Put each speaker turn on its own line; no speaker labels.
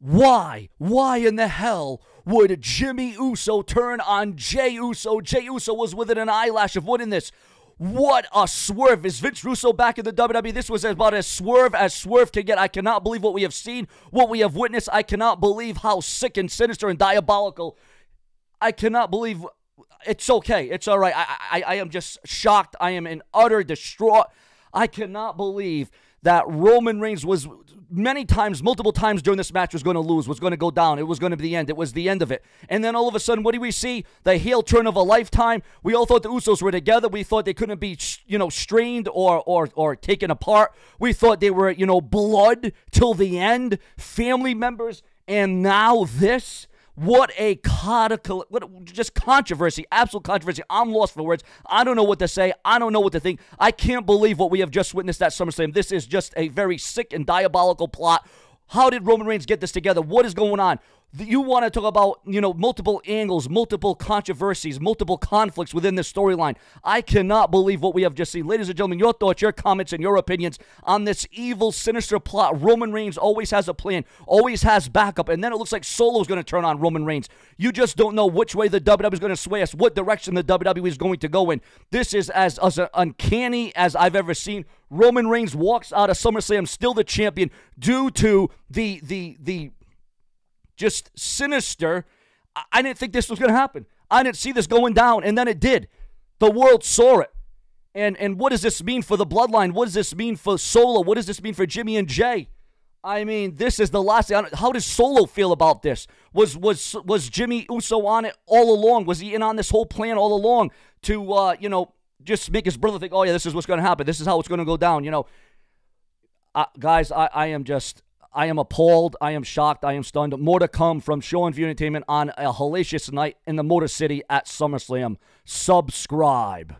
why, why in the hell would Jimmy Uso turn on Jey Uso? Jey Uso was within an eyelash of winning this. What a swerve. Is Vince Russo back in the WWE? This was about as swerve as swerve can get. I cannot believe what we have seen, what we have witnessed. I cannot believe how sick and sinister and diabolical. I cannot believe it's okay. It's all right. I, I, I am just shocked. I am in utter distraught. I cannot believe that Roman Reigns was many times, multiple times during this match was going to lose, was going to go down. It was going to be the end. It was the end of it. And then all of a sudden, what do we see? The heel turn of a lifetime. We all thought the Usos were together. We thought they couldn't be, you know, strained or or or taken apart. We thought they were, you know, blood till the end, family members. And now this. What a codical, what just controversy, absolute controversy. I'm lost for words. I don't know what to say. I don't know what to think. I can't believe what we have just witnessed at SummerSlam. This is just a very sick and diabolical plot. How did Roman Reigns get this together? What is going on? You want to talk about, you know, multiple angles, multiple controversies, multiple conflicts within this storyline. I cannot believe what we have just seen. Ladies and gentlemen, your thoughts, your comments, and your opinions on this evil, sinister plot. Roman Reigns always has a plan, always has backup, and then it looks like Solo's going to turn on Roman Reigns. You just don't know which way the WWE is going to sway us, what direction the WWE is going to go in. This is as, as uncanny as I've ever seen. Roman Reigns walks out of SummerSlam still the champion due to the the the just sinister. I didn't think this was going to happen. I didn't see this going down, and then it did. The world saw it. And and what does this mean for the bloodline? What does this mean for Solo? What does this mean for Jimmy and Jey? I mean, this is the last. Thing. How does Solo feel about this? Was was was Jimmy Uso on it all along? Was he in on this whole plan all along to uh, you know just make his brother think, oh yeah, this is what's going to happen. This is how it's going to go down. You know, uh, guys, I, I am just I am appalled. I am shocked. I am stunned. More to come from Seanz View Entertainment on a hellacious night in the Motor City at SummerSlam. Subscribe.